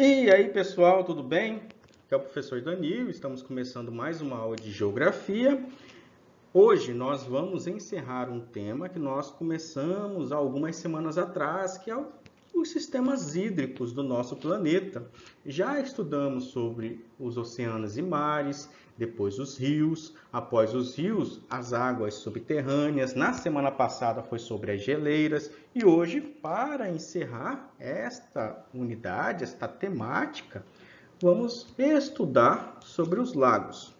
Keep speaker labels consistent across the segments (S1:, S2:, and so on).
S1: E aí, pessoal, tudo bem? Aqui é o professor Danilo, estamos começando mais uma aula de Geografia. Hoje nós vamos encerrar um tema que nós começamos algumas semanas atrás, que é os sistemas hídricos do nosso planeta. Já estudamos sobre os oceanos e mares, depois os rios, após os rios, as águas subterrâneas. Na semana passada foi sobre as geleiras e hoje, para encerrar esta unidade, esta temática, vamos estudar sobre os lagos.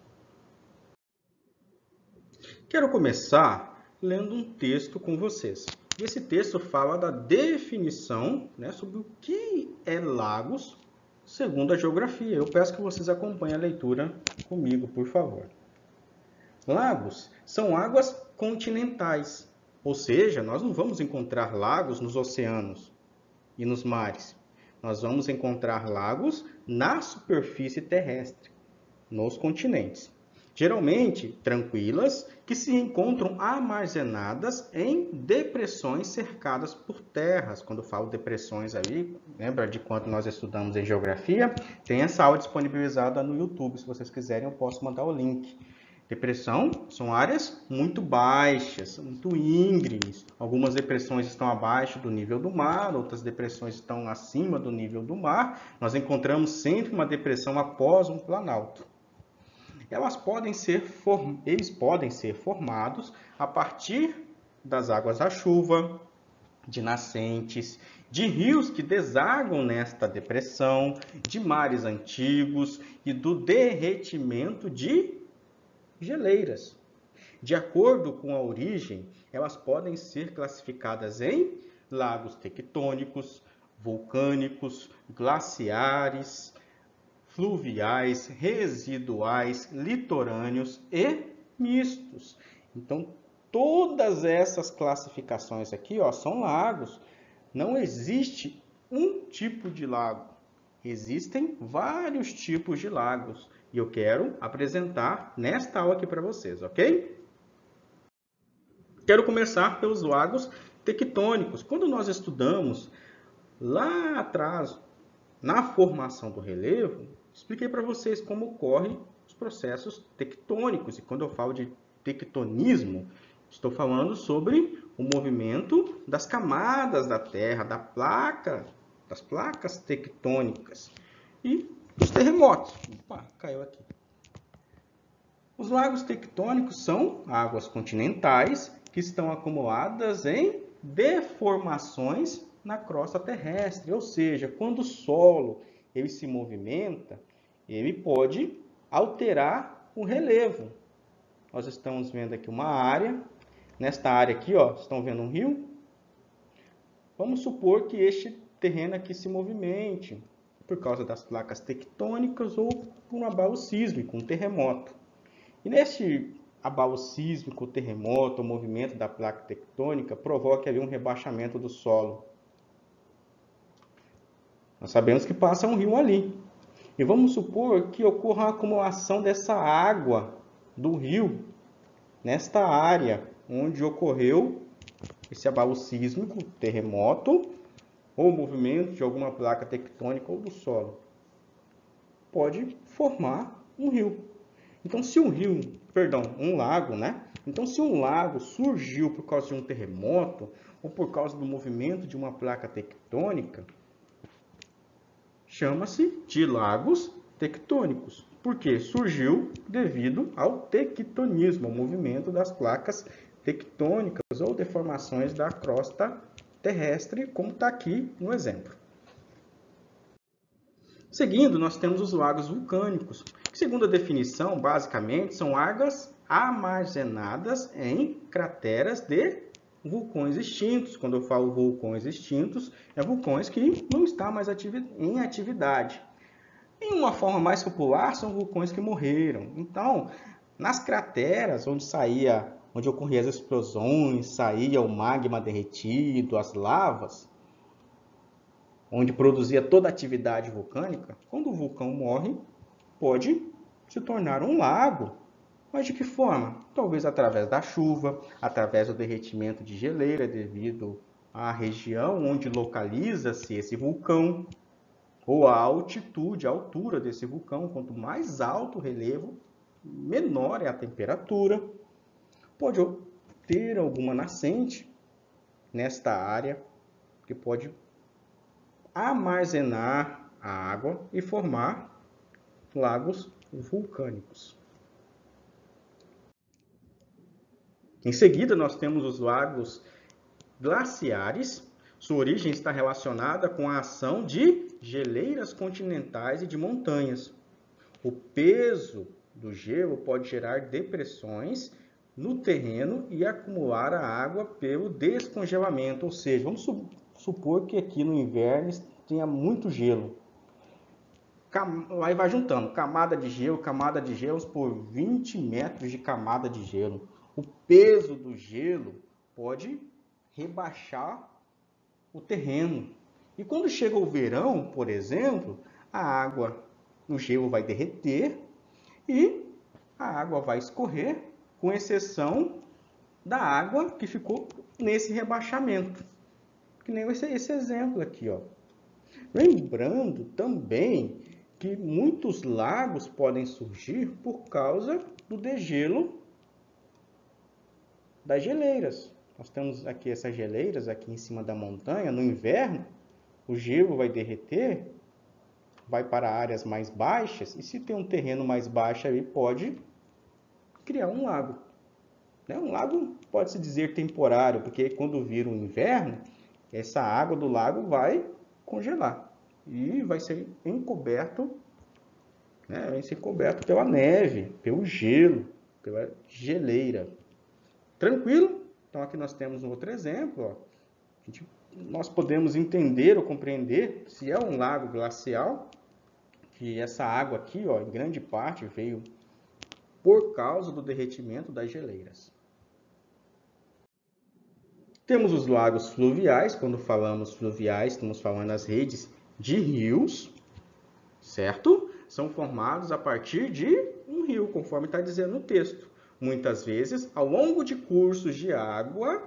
S1: Quero começar lendo um texto com vocês. Esse texto fala da definição né, sobre o que é lagos segundo a geografia. Eu peço que vocês acompanhem a leitura comigo, por favor. Lagos são águas continentais, ou seja, nós não vamos encontrar lagos nos oceanos e nos mares. Nós vamos encontrar lagos na superfície terrestre, nos continentes geralmente tranquilas, que se encontram armazenadas em depressões cercadas por terras. Quando falo depressões ali, lembra de quando nós estudamos em geografia? Tem essa aula disponibilizada no YouTube, se vocês quiserem eu posso mandar o link. Depressão são áreas muito baixas, muito íngremes. Algumas depressões estão abaixo do nível do mar, outras depressões estão acima do nível do mar. Nós encontramos sempre uma depressão após um planalto elas podem ser eles podem ser formados a partir das águas da chuva, de nascentes, de rios que desagam nesta depressão, de mares antigos e do derretimento de geleiras. De acordo com a origem, elas podem ser classificadas em lagos tectônicos, vulcânicos, glaciares, fluviais, residuais, litorâneos e mistos. Então, todas essas classificações aqui ó, são lagos. Não existe um tipo de lago. Existem vários tipos de lagos. E eu quero apresentar nesta aula aqui para vocês, ok? Quero começar pelos lagos tectônicos. Quando nós estudamos lá atrás, na formação do relevo, expliquei para vocês como ocorrem os processos tectônicos. E quando eu falo de tectonismo, estou falando sobre o movimento das camadas da Terra, da placa, das placas tectônicas e os terremotos. Opa, caiu aqui. Os lagos tectônicos são águas continentais que estão acumuladas em deformações na crosta terrestre, ou seja, quando o solo ele se movimenta, ele pode alterar o relevo. Nós estamos vendo aqui uma área. Nesta área aqui, ó, estão vendo um rio? Vamos supor que este terreno aqui se movimente por causa das placas tectônicas ou por um abalo sísmico, um terremoto. E neste abalo sísmico, terremoto, o movimento da placa tectônica provoca ali um rebaixamento do solo. Nós sabemos que passa um rio ali. E vamos supor que ocorra a acumulação dessa água do rio nesta área onde ocorreu esse abalo sísmico, terremoto ou movimento de alguma placa tectônica ou do solo. Pode formar um rio. Então, se um rio, perdão, um lago, né? Então, se um lago surgiu por causa de um terremoto ou por causa do movimento de uma placa tectônica, chama-se de lagos tectônicos, porque surgiu devido ao tectonismo, ao movimento das placas tectônicas ou deformações da crosta terrestre, como está aqui no exemplo. Seguindo, nós temos os lagos vulcânicos, que, segundo a definição, basicamente são águas armazenadas em crateras de vulcões extintos. Quando eu falo vulcões extintos, é vulcões que não estão mais em atividade. Em uma forma mais popular, são vulcões que morreram. Então, nas crateras onde saía, onde ocorriam as explosões, saía o magma derretido, as lavas, onde produzia toda a atividade vulcânica, quando o vulcão morre, pode se tornar um lago mas de que forma? Talvez através da chuva, através do derretimento de geleira devido à região onde localiza-se esse vulcão, ou a altitude, a altura desse vulcão. Quanto mais alto o relevo, menor é a temperatura. Pode ter alguma nascente nesta área que pode armazenar a água e formar lagos vulcânicos. Em seguida, nós temos os lagos glaciares. Sua origem está relacionada com a ação de geleiras continentais e de montanhas. O peso do gelo pode gerar depressões no terreno e acumular a água pelo descongelamento, ou seja, vamos supor que aqui no inverno tenha muito gelo. Aí vai juntando camada de gelo, camada de gelo por 20 metros de camada de gelo. O peso do gelo pode rebaixar o terreno. E quando chega o verão, por exemplo, a água no gelo vai derreter e a água vai escorrer, com exceção da água que ficou nesse rebaixamento. Que nem esse, esse exemplo aqui, ó. Lembrando também que muitos lagos podem surgir por causa do degelo das geleiras. Nós temos aqui essas geleiras aqui em cima da montanha. No inverno, o gelo vai derreter, vai para áreas mais baixas. E se tem um terreno mais baixo aí, pode criar um lago. Né? Um lago pode-se dizer temporário, porque quando vira o inverno, essa água do lago vai congelar e vai ser encoberto, né, vai ser coberto pela neve, pelo gelo, pela geleira. Tranquilo? Então aqui nós temos um outro exemplo. Gente, nós podemos entender ou compreender se é um lago glacial, que essa água aqui, ó, em grande parte, veio por causa do derretimento das geleiras. Temos os lagos fluviais. Quando falamos fluviais, estamos falando das redes de rios, certo? São formados a partir de um rio, conforme está dizendo no texto. Muitas vezes, ao longo de cursos de água,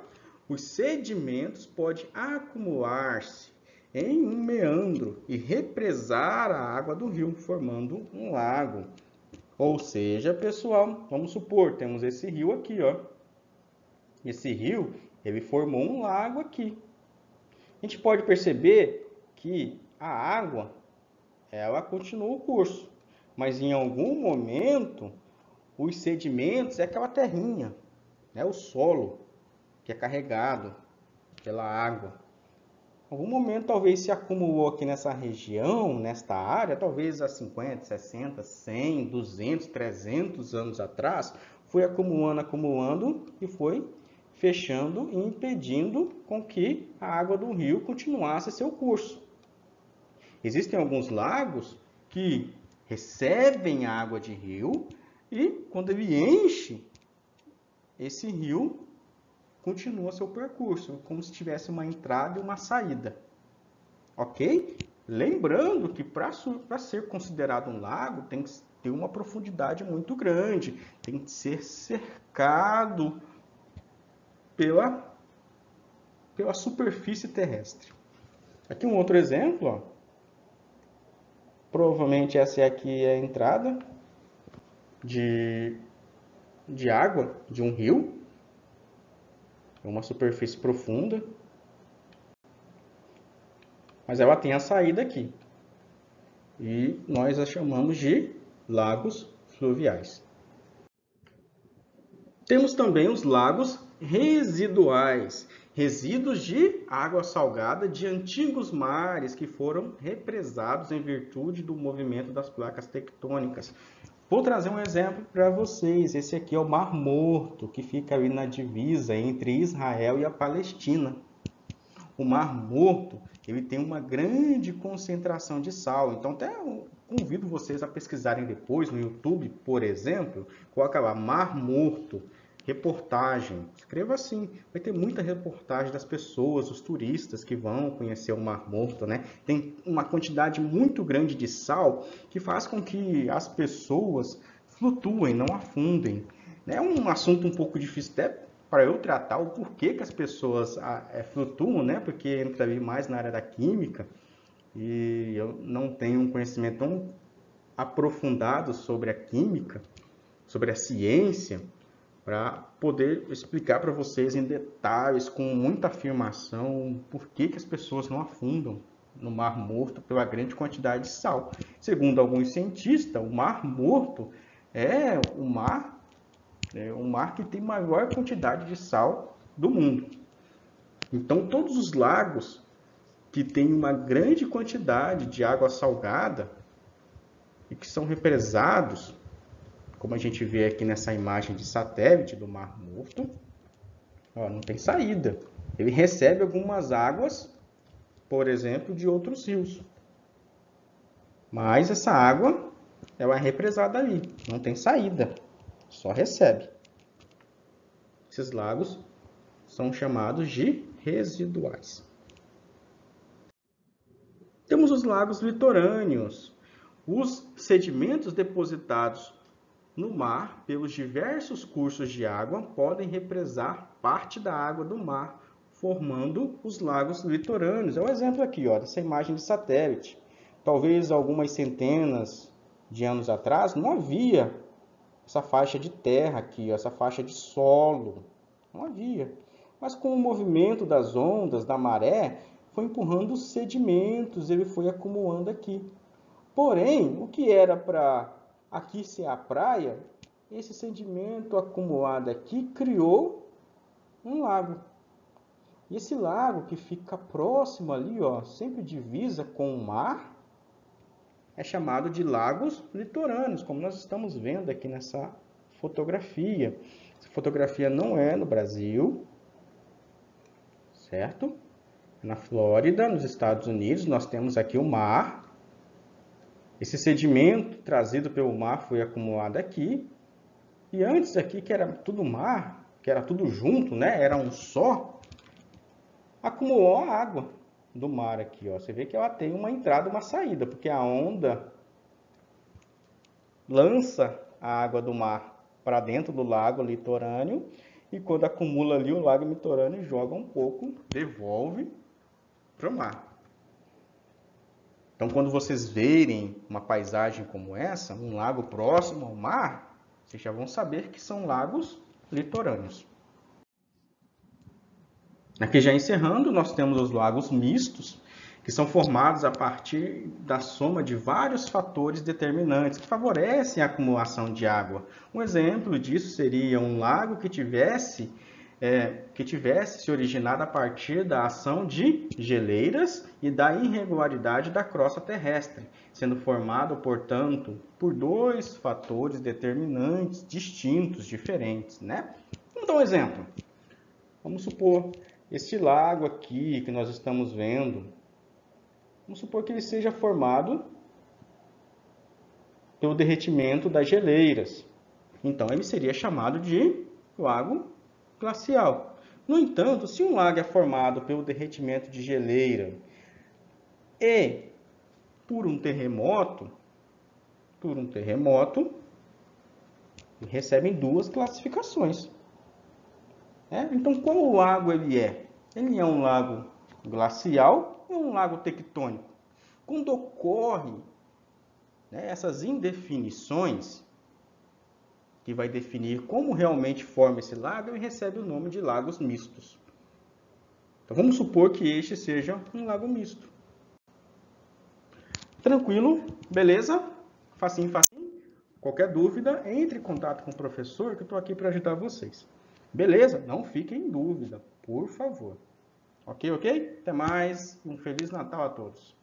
S1: os sedimentos podem acumular-se em um meandro e represar a água do rio, formando um lago. Ou seja, pessoal, vamos supor, temos esse rio aqui, ó. Esse rio, ele formou um lago aqui. A gente pode perceber que a água, ela continua o curso, mas em algum momento os sedimentos é aquela terrinha, né, o solo que é carregado pela água. Em algum momento talvez se acumulou aqui nessa região, nesta área, talvez há 50, 60, 100, 200, 300 anos atrás, foi acumulando, acumulando e foi fechando e impedindo com que a água do rio continuasse seu curso. Existem alguns lagos que recebem água de rio e quando ele enche, esse rio continua seu percurso, como se tivesse uma entrada e uma saída. Ok? Lembrando que para ser considerado um lago tem que ter uma profundidade muito grande, tem que ser cercado pela, pela superfície terrestre. Aqui um outro exemplo, ó. Provavelmente essa aqui é a entrada de, de água de um rio. É uma superfície profunda. Mas ela tem a saída aqui. E nós a chamamos de lagos fluviais. Temos também os lagos residuais, resíduos de água salgada de antigos mares que foram represados em virtude do movimento das placas tectônicas. Vou trazer um exemplo para vocês. Esse aqui é o Mar Morto, que fica ali na divisa entre Israel e a Palestina. O Mar Morto ele tem uma grande concentração de sal. Então, até convido vocês a pesquisarem depois no YouTube, por exemplo, coloca lá Mar Morto Reportagem. Escreva assim. Vai ter muita reportagem das pessoas, os turistas que vão conhecer o Mar Morto, né? Tem uma quantidade muito grande de sal que faz com que as pessoas flutuem, não afundem. É um assunto um pouco difícil até para eu tratar o porquê que as pessoas ah, é, flutuam, né? Porque entra ali mais na área da química. e eu não tenho um conhecimento tão aprofundado sobre a química, sobre a ciência, para poder explicar para vocês em detalhes, com muita afirmação, por que, que as pessoas não afundam no Mar Morto pela grande quantidade de sal. Segundo alguns cientistas, o Mar Morto é o mar, é o mar que tem maior quantidade de sal do mundo. Então, todos os lagos que têm uma grande quantidade de água salgada e que são represados, como a gente vê aqui nessa imagem de satélite do Mar Morto, ó, não tem saída. Ele recebe algumas águas, por exemplo, de outros rios. Mas essa água ela é represada ali, não tem saída, só recebe. Esses lagos são chamados de residuais. Temos os lagos litorâneos. Os sedimentos depositados no mar pelos diversos cursos de água podem represar parte da água do mar, formando os lagos litorâneos. É o um exemplo aqui, ó, dessa imagem de satélite. Talvez algumas centenas de anos atrás não havia essa faixa de terra aqui, ó, essa faixa de solo. Não havia. Mas com o movimento das ondas, da maré, foi empurrando os sedimentos, ele foi acumulando aqui. Porém, o que era para aqui ser a praia, esse sedimento acumulado aqui criou um lago. E esse lago que fica próximo ali, ó, sempre divisa com o mar, é chamado de lagos litorâneos, como nós estamos vendo aqui nessa fotografia. Essa fotografia não é no Brasil, certo? Na Flórida, nos Estados Unidos, nós temos aqui o mar. Esse sedimento trazido pelo mar foi acumulado aqui. E antes aqui, que era tudo mar, que era tudo junto, né? Era um só, acumulou a água do mar aqui, ó. Você vê que ela tem uma entrada, uma saída, porque a onda lança a água do mar para dentro do lago litorâneo e quando acumula ali o lago litorâneo, joga um pouco, devolve para o mar. Então, quando vocês verem uma paisagem como essa, um lago próximo ao mar, vocês já vão saber que são lagos litorâneos. Aqui já encerrando, nós temos os lagos mistos, que são formados a partir da soma de vários fatores determinantes que favorecem a acumulação de água. Um exemplo disso seria um lago que tivesse, é, que tivesse se originado a partir da ação de geleiras e da irregularidade da crosta terrestre, sendo formado, portanto, por dois fatores determinantes distintos, diferentes. Né? Vamos dar um exemplo. Vamos supor este lago aqui que nós estamos vendo, Vamos supor que ele seja formado pelo derretimento das geleiras. Então, ele seria chamado de lago glacial. No entanto, se um lago é formado pelo derretimento de geleira e por um terremoto, por um terremoto, recebem duas classificações. É? Então, qual lago ele é? Ele é um lago glacial é um lago tectônico? Quando ocorre né, essas indefinições, que vai definir como realmente forma esse lago, ele recebe o nome de lagos mistos. Então vamos supor que este seja um lago misto. Tranquilo? Beleza? Facinho, facinho? Qualquer dúvida, entre em contato com o professor que eu estou aqui para ajudar vocês. Beleza? Não fiquem em dúvida, por favor. Ok, ok? Até mais. Um Feliz Natal a todos.